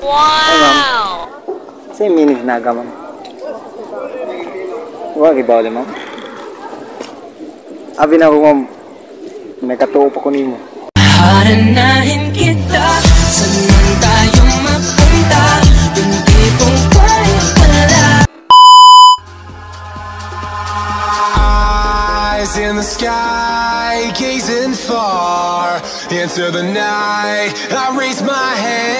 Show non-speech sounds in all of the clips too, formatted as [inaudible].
Wow! Sa mini naga, ma'am. Huwag ibaw ma'am. Abi na ako, ma'am. Nagkatuo pa ko nimo. Haranahin kita Saan man tayo mapunta Yung tipong kaya pala Eyes in the sky, gazing far into the night. I raise my hand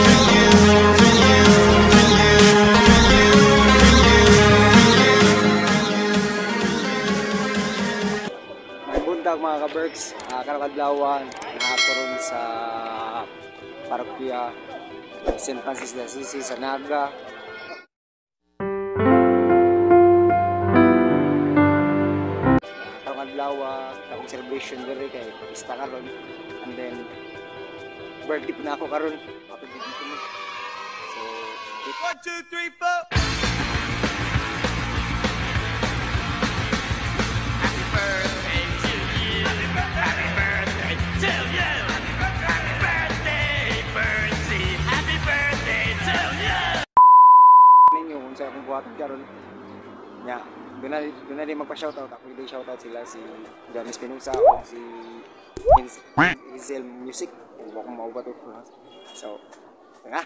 mga ka-Berks. Ah, uh, Karakadlawan, nakakuroon sa parokya St. Francis de Assisi sa Naga. Karakadlawan, akong celebration dere kay Pista karon. And then, birthday na ako karon. Happy birthday to. So, 1, 2, 3, 4! Karon nya doon na doon magpa-shoutout ako. Din shoutout sila si Johnny Spinoza o si Hazel Music. Kung ako maubat ko so nga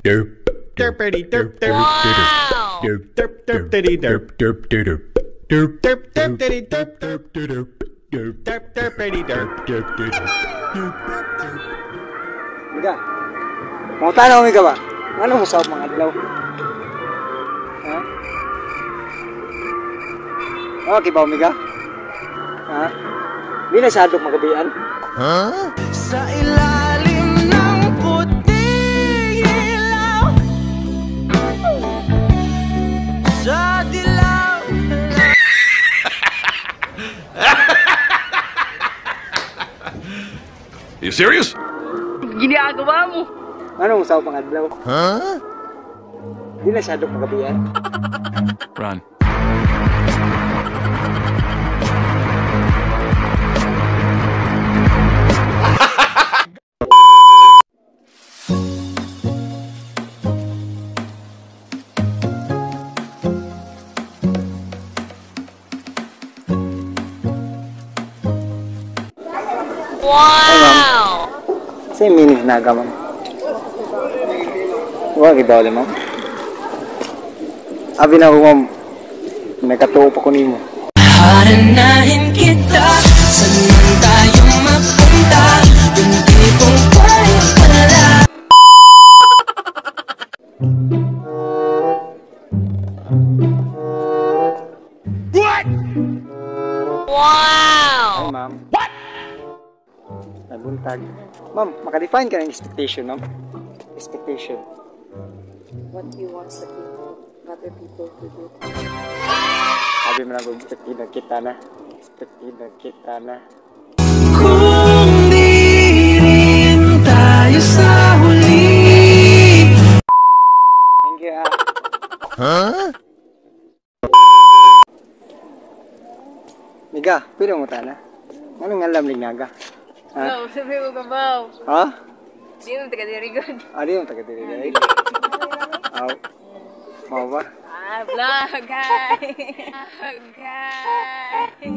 Derp. Derpity derp derp Wow! derp derp derp derp derp derp derp derp derp diddy derp derp derp derp derp derp diddy derp derp derp Miga. Mga tanaw miga ba? Ano mo sa mga adlaw? Ha? Okay ba, miga? Ha? Di na sadok magabian? Sa ilalim serious? Gini agamamu. Ano mo sa pangadlaw? Huh? Di na siya kagabi yan. Run. Wow. Naga, ma'am. Huwag ibaw ma'am. Abi na ako, ma'am. Nagkatuo pa ko nimo. Haranahin kita Nabuntag. Ma'am, makadefine ka ng expectation, ma'am. Expectation. what you want the people, other people to do. Sabi mo na expected na kita na. Expected na kita na. Kung di rin tayo sa huli Thank you, ah. Miga, pwede mo tana. Ano nga alam naga? Ha? No, sabi mo ka ba? Ha? Di mo taga diri good. Ano yung taga diri diri? Aw. Mau ba? Ah, vlog, hi! Vlog, hi!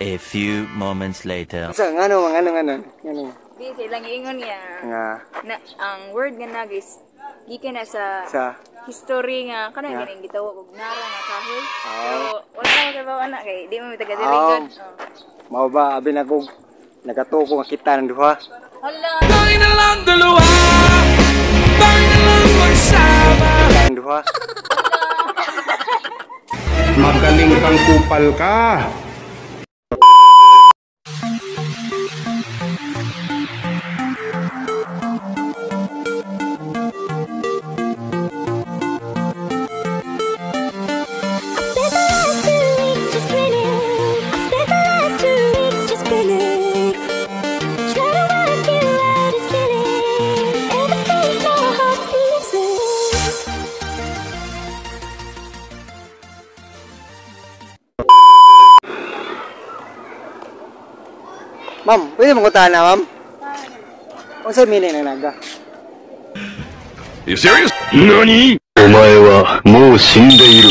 A few moments later. Sa ngano mga ano ngano? Ngano? Di, sa ilang ingon niya. Nga Na, ang word nga nag is, gikan na sa sa history nga, kanang Nga. ganing gitawa og nara nga kahoy. Ah. Pero, wala na kay bawa na, kay di mo taga diri Ah. good. Oh. mau ba abi na kog nagatuko nga kita ng duha. Hala! Bakit na lang dalawa? Bakit na lang magsama? Kita ng duha. Magaling kang kupal ka. Ma'am, pwede mong kutahan na, ma'am? Kung sa'yo minay na naga. You serious? Nani? Omae wa mou shindeiru. [laughs]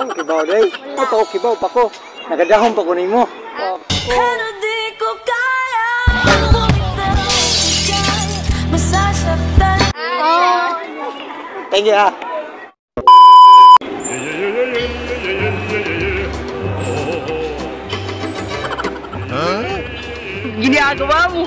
Ang kibaw, day. Ito, kibaw pa ko. Nagadahong pa ko na mo. Pero di ko kaya Masasaktan Thank you, ah. Ginagawa mo!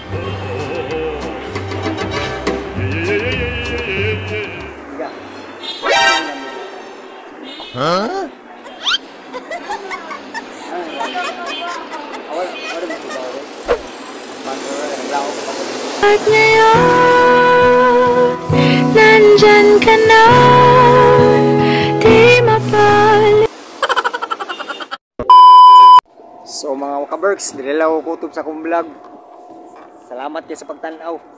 At ngayon, nandyan ka na Di mapalik So mga wakabergs, dililaw ko sa akong vlog. Salamat kayo sa pagtanaw.